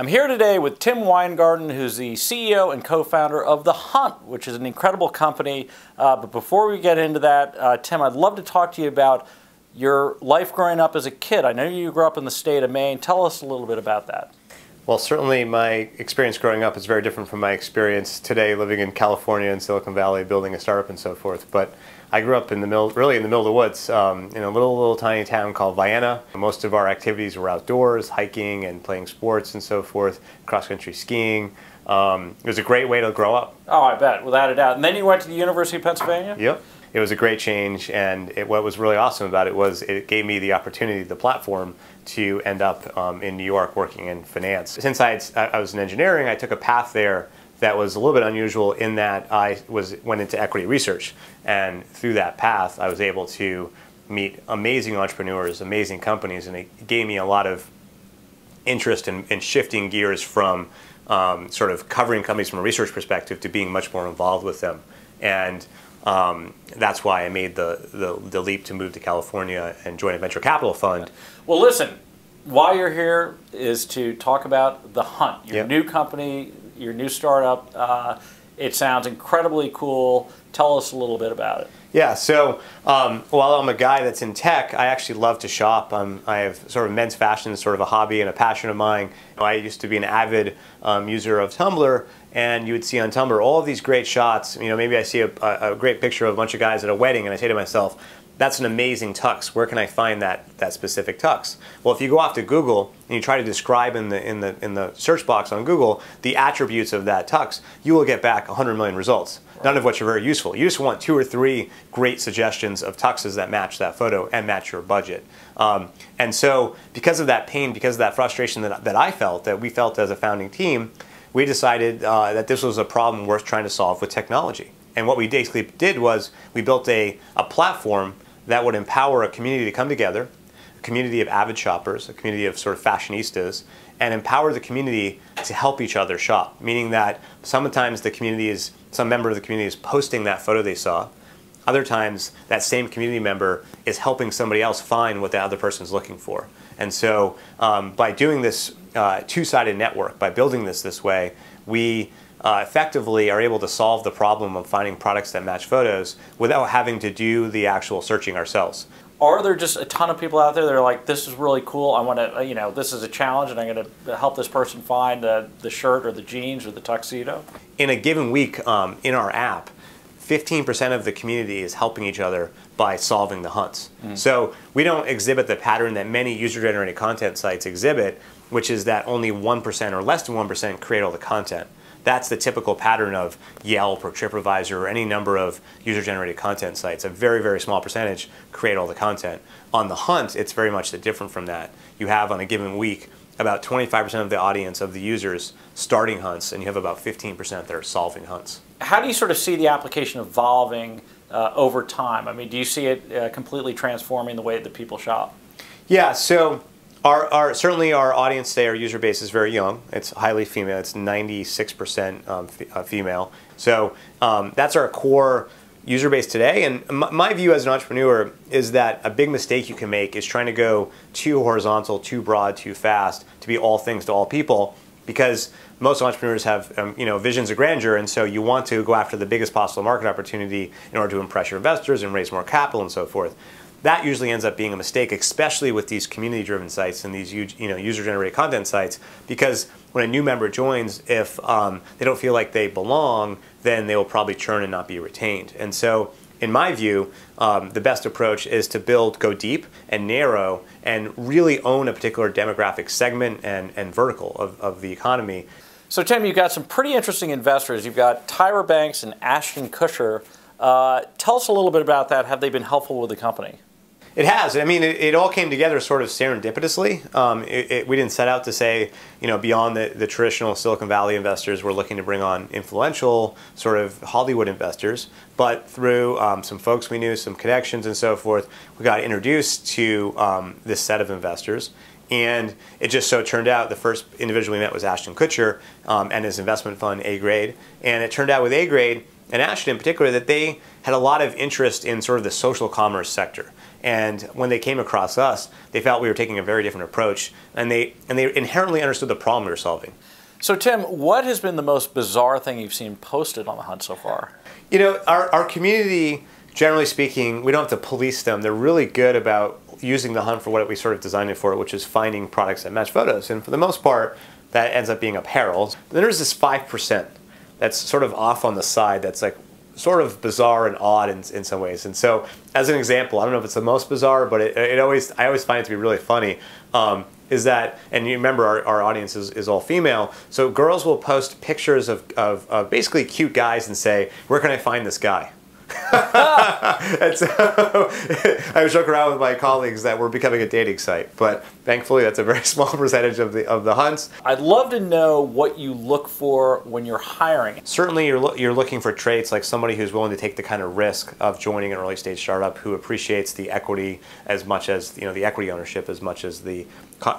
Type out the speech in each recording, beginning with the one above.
I'm here today with Tim Weingarten, who's the CEO and co-founder of The Hunt, which is an incredible company. Uh, but before we get into that, uh, Tim, I'd love to talk to you about your life growing up as a kid. I know you grew up in the state of Maine. Tell us a little bit about that. Well, certainly my experience growing up is very different from my experience today living in California and Silicon Valley, building a startup and so forth. But I grew up in the middle, really in the middle of the woods, um, in a little, little tiny town called Vienna. Most of our activities were outdoors, hiking and playing sports and so forth, cross-country skiing. Um, it was a great way to grow up. Oh, I bet, without a doubt. And then you went to the University of Pennsylvania? Yep. It was a great change, and it, what was really awesome about it was it gave me the opportunity, the platform, to end up um, in New York working in finance. Since I, had, I was in engineering, I took a path there that was a little bit unusual in that I was went into equity research, and through that path, I was able to meet amazing entrepreneurs, amazing companies, and it gave me a lot of interest in, in shifting gears from um, sort of covering companies from a research perspective to being much more involved with them. And um, that's why I made the, the, the, leap to move to California and join a venture capital fund. Well, listen, why you're here is to talk about The Hunt, your yep. new company your new startup. Uh, it sounds incredibly cool. Tell us a little bit about it. Yeah, so um, while I'm a guy that's in tech, I actually love to shop. I have sort of men's fashion sort of a hobby and a passion of mine. You know, I used to be an avid um, user of Tumblr, and you would see on Tumblr all of these great shots. You know, maybe I see a, a great picture of a bunch of guys at a wedding, and I say to myself, that's an amazing tux. Where can I find that, that specific tux? Well, if you go off to Google and you try to describe in the, in, the, in the search box on Google the attributes of that tux, you will get back 100 million results, none of which are very useful. You just want two or three great suggestions of tuxes that match that photo and match your budget. Um, and so because of that pain, because of that frustration that, that I felt, that we felt as a founding team, we decided uh, that this was a problem worth trying to solve with technology. And what we basically did was we built a, a platform that would empower a community to come together, a community of avid shoppers, a community of sort of fashionistas, and empower the community to help each other shop. Meaning that sometimes the community is, some member of the community is posting that photo they saw. Other times, that same community member is helping somebody else find what the other person is looking for. And so, um, by doing this uh, two-sided network, by building this this way, we uh, effectively are able to solve the problem of finding products that match photos without having to do the actual searching ourselves. Are there just a ton of people out there that are like, this is really cool, I want to, uh, you know, this is a challenge and I'm going to help this person find the, the shirt or the jeans or the tuxedo? In a given week um, in our app, 15% of the community is helping each other by solving the hunts. Mm. So we don't exhibit the pattern that many user-generated content sites exhibit, which is that only 1% or less than 1% create all the content. That's the typical pattern of Yelp or TripAdvisor or any number of user-generated content sites. A very, very small percentage create all the content. On the hunt, it's very much different from that. You have on a given week about 25% of the audience of the users starting hunts, and you have about 15% that are solving hunts. How do you sort of see the application evolving uh, over time? I mean, do you see it uh, completely transforming the way that people shop? Yeah, so our, our, certainly our audience today, our user base is very young. It's highly female. It's 96% um, uh, female. So um, that's our core user base today. And my view as an entrepreneur is that a big mistake you can make is trying to go too horizontal, too broad, too fast to be all things to all people because most entrepreneurs have um, you know visions of grandeur and so you want to go after the biggest possible market opportunity in order to impress your investors and raise more capital and so forth that usually ends up being a mistake, especially with these community-driven sites and these you know user-generated content sites, because when a new member joins, if um, they don't feel like they belong, then they will probably churn and not be retained. And so, in my view, um, the best approach is to build, go deep and narrow, and really own a particular demographic segment and, and vertical of, of the economy. So, Tim, you've got some pretty interesting investors. You've got Tyra Banks and Ashton Kutcher. Uh, tell us a little bit about that. Have they been helpful with the company? It has. I mean, it, it, all came together sort of serendipitously. Um, it, it, we didn't set out to say, you know, beyond the, the traditional Silicon Valley investors, we're looking to bring on influential sort of Hollywood investors. But through um, some folks we knew, some connections and so forth, we got introduced to um, this set of investors. And it just so turned out the first individual we met was Ashton Kutcher um, and his investment fund, A Grade. And it turned out with A Grade, and Ashton in particular, that they had a lot of interest in sort of the social commerce sector. And when they came across us, they felt we were taking a very different approach, and they and they inherently understood the problem we were solving. So, Tim, what has been the most bizarre thing you've seen posted on the hunt so far? You know, our, our community, generally speaking, we don't have to police them. They're really good about using the hunt for what we sort of designed it for, which is finding products that match photos. And for the most part, that ends up being apparel. Then there's this 5% that's sort of off on the side that's like sort of bizarre and odd in, in some ways. And so, as an example, I don't know if it's the most bizarre, but it, it always I always find it to be really funny. Um, is that, and you remember our, our audience is, is all female, so girls will post pictures of, of, of basically cute guys and say, where can I find this guy? and so I joke around with my colleagues that we're becoming a dating site, but thankfully that's a very small percentage of the of the hunts. I'd love to know what you look for when you're hiring. Certainly, you're lo- you're looking for traits like somebody who's willing to take the kind of risk of joining an early stage startup, who appreciates the equity as much as you know the equity ownership as much as the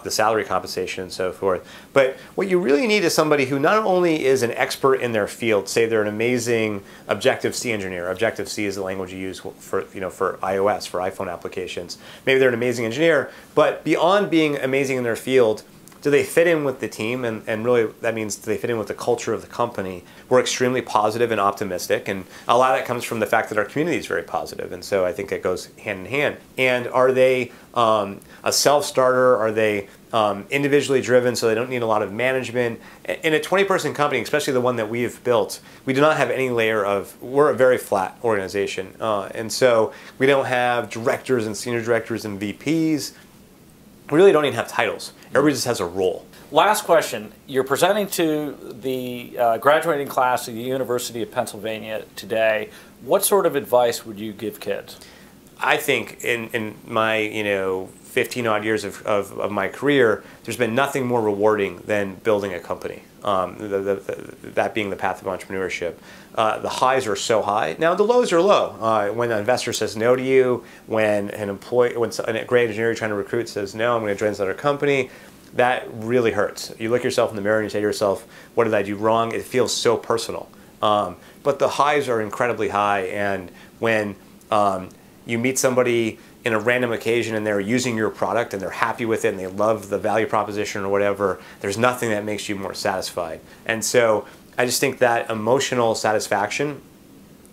the salary compensation and so forth. But what you really need is somebody who not only is an expert in their field, say they're an amazing Objective C engineer. Objective C is the language you use for you know for iOS for iPhone applications. Maybe they're an amazing engineer, but beyond being amazing in their field, do they fit in with the team? And, and really, that means do they fit in with the culture of the company? We're extremely positive and optimistic, and a lot of that comes from the fact that our community is very positive, and so I think it goes hand in hand. And are they um, a self starter? Are they um, individually driven, so they don't need a lot of management? In a 20 person company, especially the one that we've built, we do not have any layer of, we're a very flat organization. Uh, and so we don't have directors and senior directors and VPs we really don't even have titles. Everybody just has a role. Last question. You're presenting to the uh, graduating class of the University of Pennsylvania today. What sort of advice would you give kids? I think in, in my, you know, 15 odd years of, of, of my career, there's been nothing more rewarding than building a company. Um, the, the, the, that being the path of entrepreneurship. Uh, the highs are so high. Now the lows are low. Uh, when an investor says no to you, when an employee, when a great engineer you're trying to recruit says no, I'm going to join this other company, that really hurts. You look yourself in the mirror and you say to yourself, "What did I do wrong?" It feels so personal. Um, but the highs are incredibly high, and when um, you meet somebody in a random occasion and they're using your product and they're happy with it and they love the value proposition or whatever, there's nothing that makes you more satisfied. And so I just think that emotional satisfaction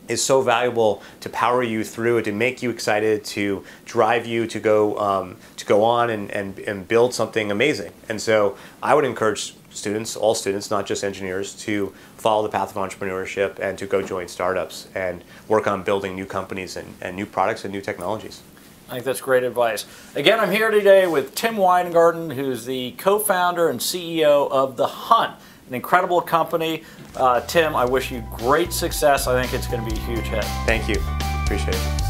is so valuable to power you through, to make you excited, to drive you to go um, to go on and, and, and build something amazing. And so I would encourage students, all students, not just engineers, to follow the path of entrepreneurship and to go join startups and work on building new companies and, and new products and new technologies. I think that's great advice. Again, I'm here today with Tim Weingarten, who's the co-founder and CEO of The Hunt, an incredible company. Uh, Tim, I wish you great success. I think it's going to be a huge hit. Thank you. Appreciate it.